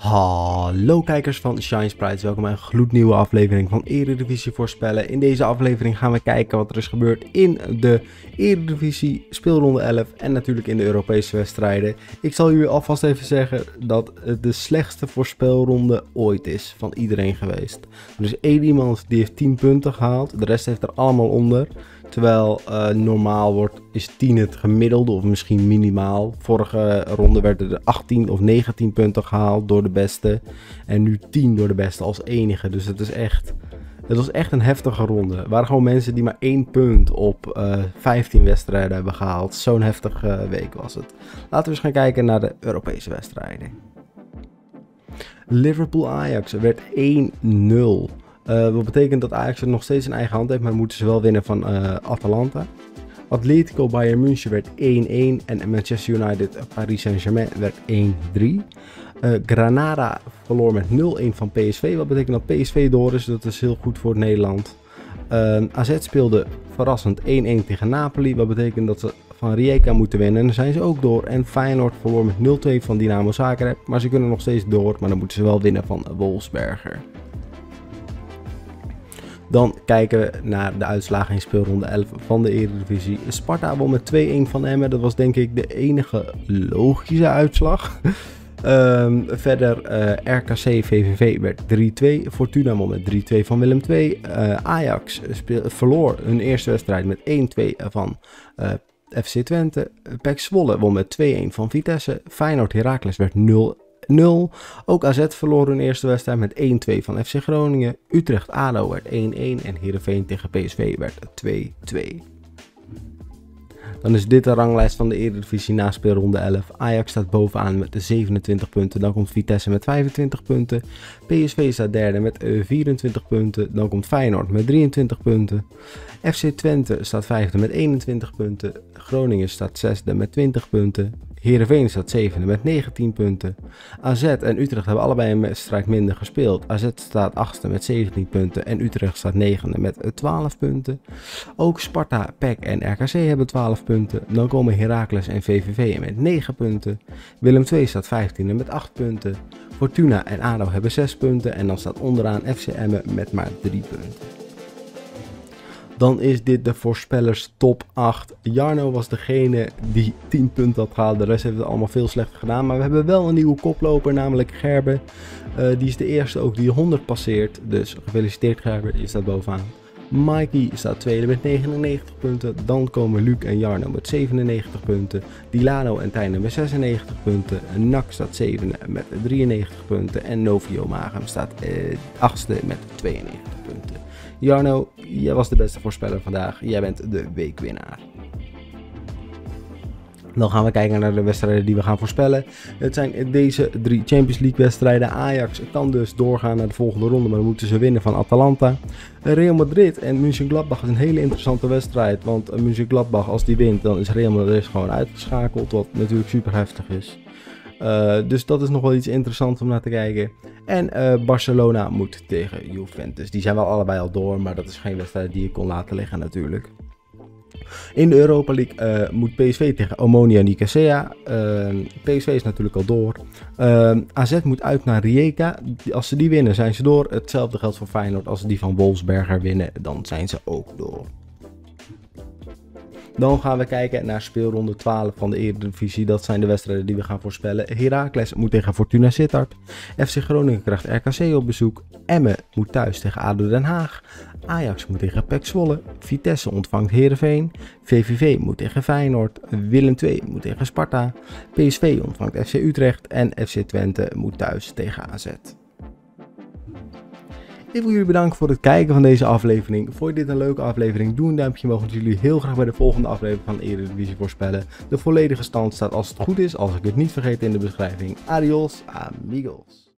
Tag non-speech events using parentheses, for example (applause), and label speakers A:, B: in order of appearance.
A: Hallo kijkers van Shine Sprites, welkom bij een gloednieuwe aflevering van Eredivisie voorspellen. In deze aflevering gaan we kijken wat er is gebeurd in de Eredivisie speelronde 11 en natuurlijk in de Europese wedstrijden. Ik zal jullie alvast even zeggen dat het de slechtste voorspelronde ooit is van iedereen geweest. Er is één iemand die heeft 10 punten gehaald, de rest heeft er allemaal onder. Terwijl uh, normaal wordt, is 10 het gemiddelde of misschien minimaal. Vorige ronde werden er 18 of 19 punten gehaald door de beste. En nu 10 door de beste als enige. Dus het is echt. Het was echt een heftige ronde. Er waren gewoon mensen die maar één punt op uh, eh, 15 wedstrijden hebben gehaald. Zo'n heftige uh, week was het. Laten we eens gaan kijken naar de Europese wedstrijden. Liverpool-Ajax werd 1-0. Uh, wat betekent dat Ajax er nog steeds in eigen hand heeft, maar moeten ze wel winnen van uh, Atalanta. Atletico Bayern München werd 1-1 en Manchester United Paris Saint-Germain werd 1-3. Uh, eh, Granada verloor met 0-1 van PSV, wat betekent dat PSV door is, dat is heel goed voor Nederland. Uh, AZ speelde verrassend 1-1 tegen Napoli, wat betekent dat ze van Rijeka moeten winnen en dan zijn ze ook door. En Feyenoord verloor met 0-2 van Dynamo Zagreb, maar ze kunnen nog steeds door, maar dan moeten ze wel winnen van Wolfsberger. Dan kijken we naar de uitslagen in speelronde 11 van de Eredivisie. Sparta won met 2-1 van Emmen. Dat was denk ik de enige logische uitslag. Um, (laughs) verder uh, RKC VVV werd 3-2. Fortuna won met 3-2 van Willem II. Uh, Ajax verloor hun eerste wedstrijd met 1-2 van uh, FC Twente. PEC Zwolle won met 2-1 van Vitesse. Feyenoord Heracles werd 0 0. Ook AZ verloor hun eerste wedstrijd met 1-2 van FC Groningen. Utrecht ADO werd 1-1 en Heerenveen tegen PSV werd 2-2. Dan is dit de ranglijst van de Eredivisie na speelronde 11. Ajax staat bovenaan met de 27 punten. Dan komt Vitesse met 25 punten. PSV staat derde met 24 punten. Dan komt Feyenoord met 23 punten. FC Twente staat vijfde met 21 punten. Groningen staat zesde met 20 punten. Heerenveen staat zevende met 19 punten. AZ en Utrecht hebben allebei een wedstrijd minder gespeeld. AZ staat achtste met 17 punten en Utrecht staat negende met 12 punten. Ook Sparta, PEC en RKC hebben 12 punten. Dan komen Heracles en VVV met 9 punten. Willem II staat 15e met 8 punten. Fortuna en ADO hebben 6 punten en dan staat onderaan FC met maar 3 punten dan is dit de voorspellers top 8. Jarno was degene die 10 punten had gehaald. De rest heeft het allemaal veel slechter gedaan. Maar we hebben wel een nieuwe koploper, namelijk Gerben. Uh, die is de eerste ook die 100 passeert. Dus gefeliciteerd Gerben, je staat bovenaan. Mikey staat tweede met 99 punten. Dan komen Luc en Jarno met 97 punten. Dilano en Tijne met 96 punten. Nak staat zevende met 93 punten. En Novio Magam staat eh, achtste met 92 punten. Jarno, jij was de beste voorspeller vandaag. Jij bent de weekwinnaar. Dan gaan we kijken naar de wedstrijden die we gaan voorspellen. Het zijn deze drie Champions League wedstrijden. Ajax kan dus doorgaan naar de volgende ronde, maar dan moeten ze winnen van Atalanta. Real Madrid en Mönchengladbach is een hele interessante wedstrijd. Want Mönchengladbach, als die wint, dan is Real Madrid gewoon uitgeschakeld. Wat natuurlijk super heftig is. Uh, dus dat is nog wel iets interessants om naar te kijken. En uh, Barcelona moet tegen Juventus. Die zijn wel allebei al door, maar dat is geen wedstrijd die je kon laten liggen natuurlijk. In de Europa League uh, moet PSV tegen Omonia Nicosia. PSV is natuurlijk al door. AZ moet uit naar Rijeka. Als ze die winnen zijn ze door. Hetzelfde geldt voor Feyenoord. Als ze die van Wolfsberger winnen, dan zijn ze ook door. Dan gaan we kijken naar speelronde 12 van de Eredivisie. Dat zijn de wedstrijden die we gaan voorspellen. Heracles moet tegen Fortuna Sittard. FC Groningen krijgt RKC op bezoek. Emmen moet thuis tegen ADO Den Haag. Ajax moet tegen PEC Zwolle. Vitesse ontvangt Heerenveen. VVV moet tegen Feyenoord. Willem II moet tegen Sparta. PSV ontvangt FC Utrecht. En FC Twente moet thuis tegen AZ. Ik wil jullie bedanken voor het kijken van deze aflevering. Vond je dit een leuke aflevering? Doe een duimpje omhoog. Want jullie heel graag bij de volgende aflevering van Eredivisie voorspellen. De volledige stand staat als het goed is, als ik het niet vergeet in de beschrijving. Adios, amigos.